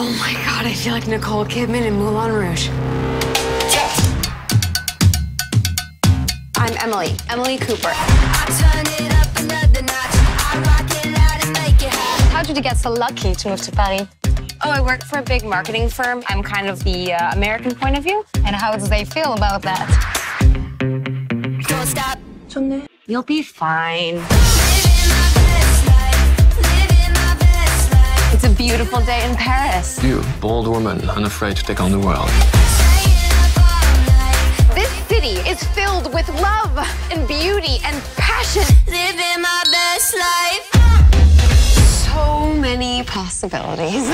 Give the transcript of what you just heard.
Oh my god, I feel like Nicole Kidman in Moulin Rouge. I'm Emily, Emily Cooper. How did you get so lucky to move to Paris? Oh, I work for a big marketing firm. I'm kind of the uh, American point of view. And how do they feel about that? Don't stop. You'll be fine. It's a beautiful day in Paris. You, bold woman, unafraid to take on the world. This city is filled with love and beauty and passion. Living my best life. So many possibilities.